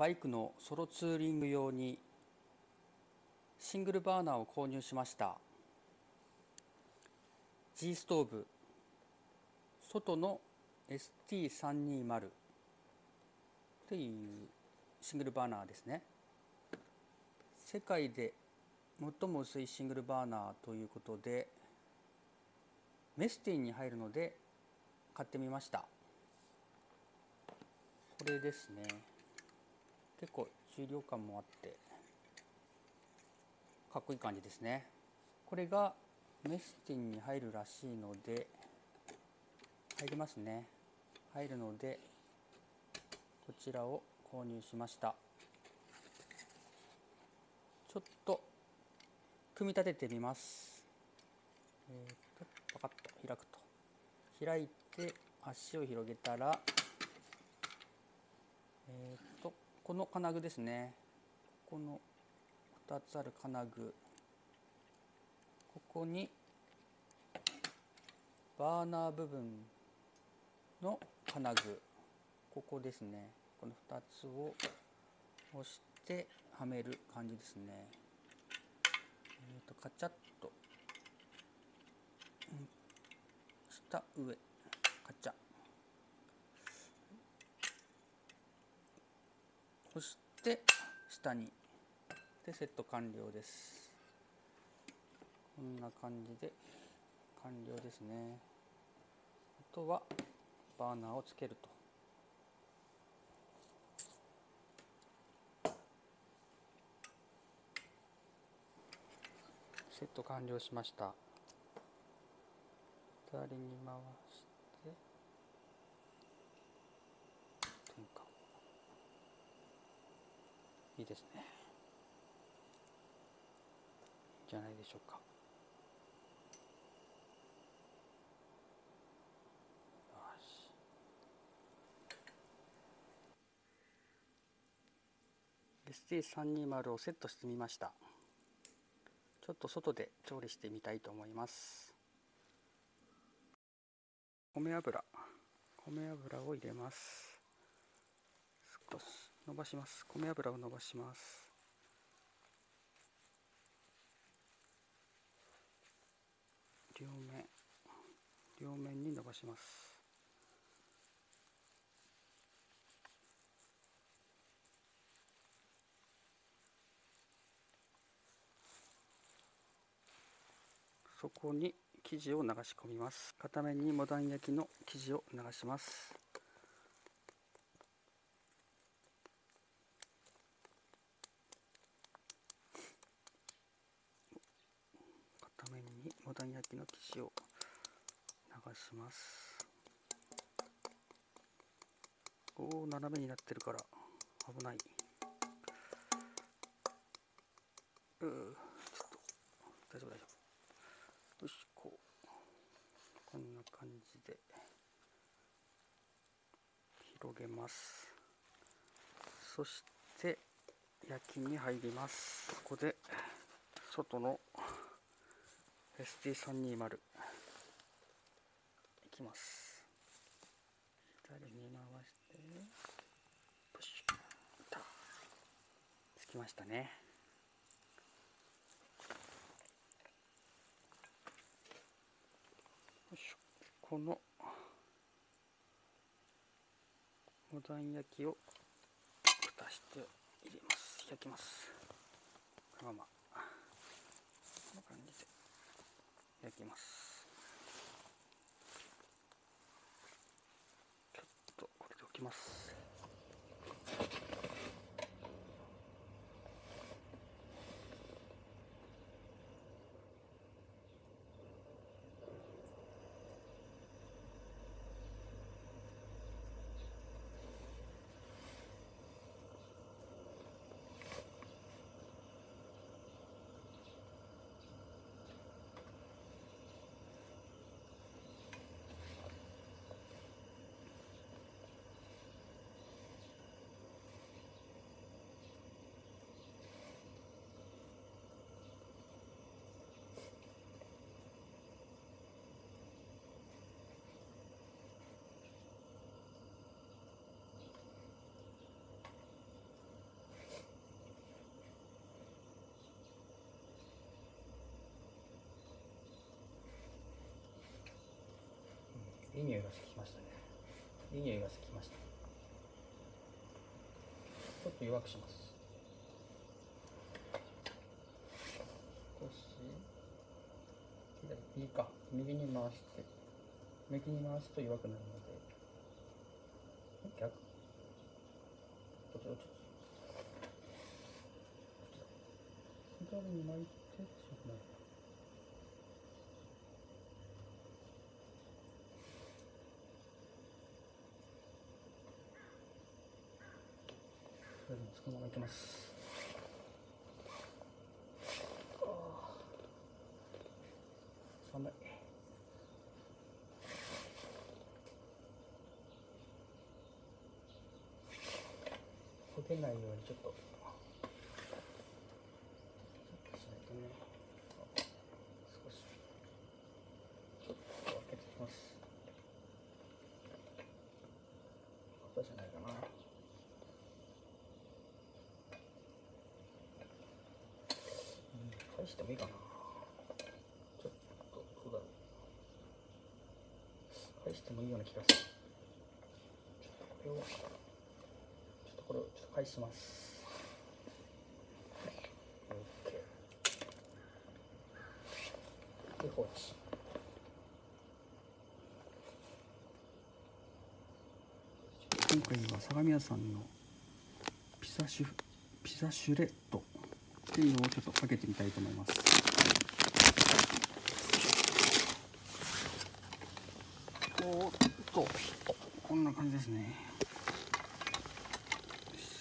バイクのソロツーリング用にシングルバーナーを購入しました。G ストーブ。外の ST320 というシングルバーナーですね。世界で最も薄いシングルバーナーということでメスティンに入るので買ってみました。これですね。結構重量感もあってかっこいい感じですね。これがメスティンに入るらしいので入りますね。入るのでこちらを購入しました。ちょっと組み立ててみます。えー、とパカッと開くと。開いて足を広げたらえー、とこの金具ですね。この2つある金具。ここにバーナー部分の金具。ここですね。この2つを押してはめる感じですね。えー、とカチャッと、下上カチャそして下に。でセット完了です。こんな感じで完了ですね。あとはバーナーをつけると。セット完了しました。左に回して転換いいですね。じゃないでしょうか。よし。ST320 をセットしてみました。ちょっと外で調理してみたいと思います。米油。米油を入れます。少し。伸ばします。米油を伸ばします。両面両面に伸ばします。そこに生地を流し込みます。片面にモダン焼きの生地を流します片面焼きの生地を流します。おお斜めになってるから。危ない。うちょっと。大丈夫大丈夫。よしこう。こんな感じで。広げます。そして焼きに入ります。ここで外の ST320 いきます。左に回して？プシュ。ッつきましたね。この。モダン焼きを蓋して入れます。焼きます。このままこんな感じで焼きます。ちょっとこれで置きます。いい匂いがしてきましたね。いい匂いがしてきました。ちょっと弱くします。少し左いいか。右に回して。右に回すと弱くなるので。逆。どっちどっち。左に巻いて強くなるそれでもそのままいきます。寒い。焦げないようにちょっとしないとね少しちょっと開けてきます肩じゃないかなうん返してもいいかな。ちょっとどうだろう返してもいいような気がする。ちょっとこれをちょっとこれをちょっと返します。オッケー。で放置。今回は相模屋さんのピザシュピザシュレット。っていうのをちょっとかけてみたいと思います。おっと。こんな感じですね。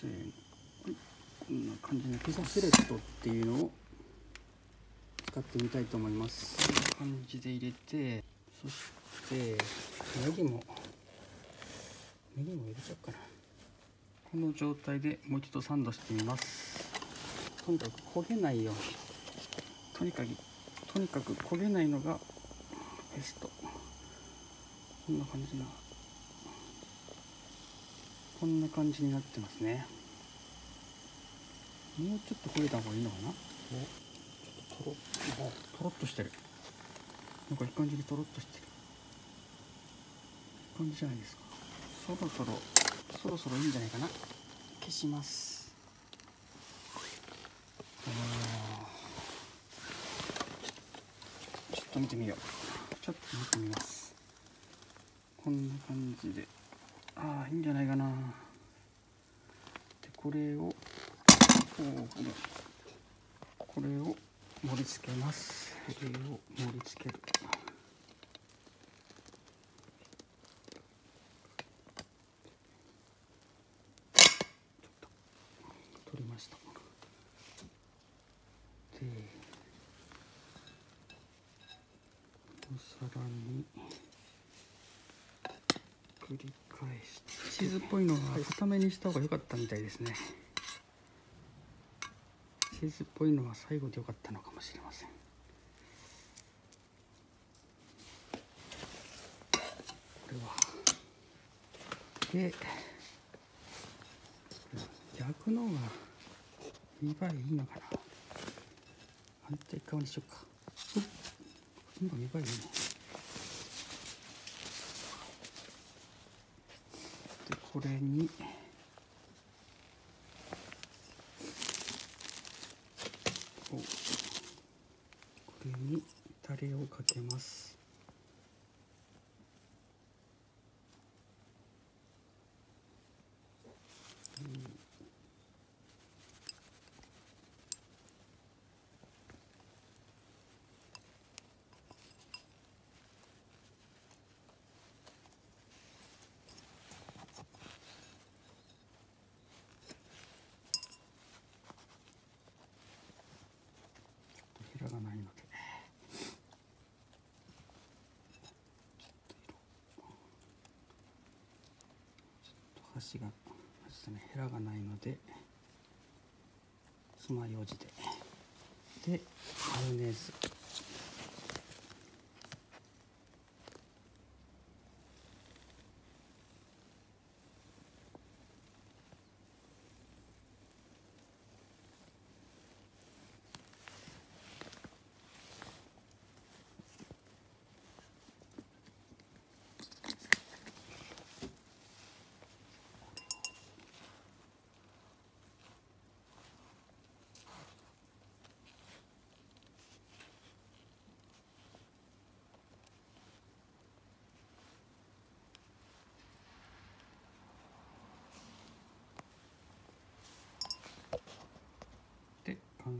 せの。こんな感じのピザシュレットっていうのを使ってみたいと思います。こんな感じで入れてそしてネギもネギも入れちゃおうかな。この状態でもう一度サンドしてみます。とにかく焦げないように。とにかくとにかく焦げないのがベスト。こんな感じなこんな感じになってますね。もうちょっと焦げた方がいいのかな？おちょっととろあとろっとしてる。なんかいい感じにとろっとしてる。いい感じじゃないですか。そろそろそろそろいいんじゃないかな。消しますちょっと見てみよう。ちょっと見てみます。こんな感じで。ああいいんじゃないかな。でこれをこうこれを盛り付けます。これを盛り付ける取りましたでお皿に繰り返してチーズっぽいのは固めにした方が良かったみたいですね。チーズっぽいのは最後で良かったのかもしれません。これは。で焼くのが見栄えいいのかな。反対側にしようか。っちの方が見栄えいいねでこれに。これにタレをかけますヘラがないのでちょっと箸が箸じゃないヘラがないので爪楊枝ででマヨネーズ。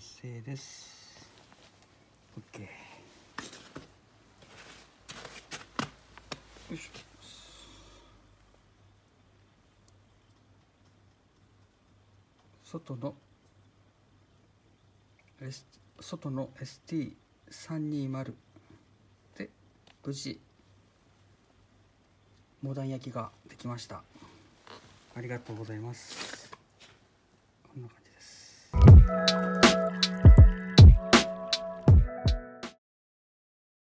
成です。OK よいしょ。外の S 外の ST320 で無事モダン焼きができました。ありがとうございます。こんな感じです。